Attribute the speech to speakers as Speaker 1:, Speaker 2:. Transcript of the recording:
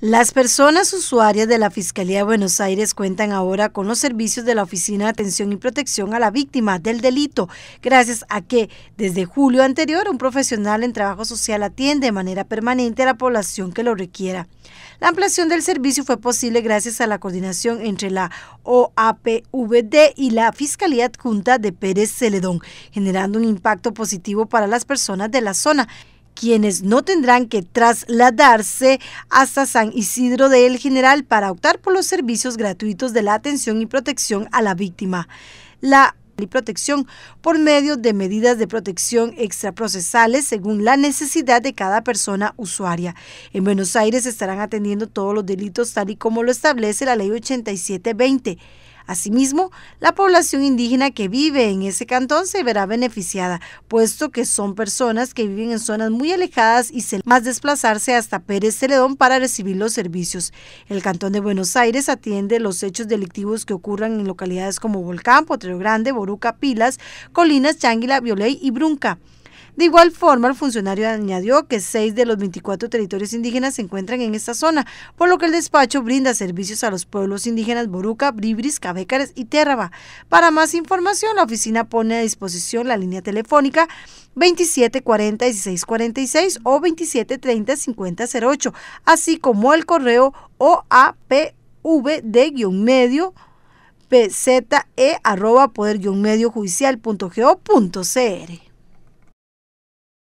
Speaker 1: Las personas usuarias de la Fiscalía de Buenos Aires cuentan ahora con los servicios de la Oficina de Atención y Protección a la Víctima del Delito, gracias a que desde julio anterior un profesional en trabajo social atiende de manera permanente a la población que lo requiera. La ampliación del servicio fue posible gracias a la coordinación entre la OAPVD y la Fiscalía Adjunta de Pérez Celedón, generando un impacto positivo para las personas de la zona quienes no tendrán que trasladarse hasta San Isidro de El General para optar por los servicios gratuitos de la atención y protección a la víctima. La y protección por medio de medidas de protección extraprocesales según la necesidad de cada persona usuaria. En Buenos Aires estarán atendiendo todos los delitos tal y como lo establece la Ley 8720. Asimismo, la población indígena que vive en ese cantón se verá beneficiada, puesto que son personas que viven en zonas muy alejadas y se más desplazarse hasta Pérez Celedón para recibir los servicios. El cantón de Buenos Aires atiende los hechos delictivos que ocurran en localidades como Volcán, Potrero Grande, Boruca, Pilas, Colinas, Changuila, Violey y Brunca. De igual forma, el funcionario añadió que seis de los 24 territorios indígenas se encuentran en esta zona, por lo que el despacho brinda servicios a los pueblos indígenas Boruca, Bribris, Cabécares y Térraba. Para más información, la oficina pone a disposición la línea telefónica 2740 1646 o 2730 5008, así como el correo OAPV de medio pze arroba poder medio judicial.go.cr.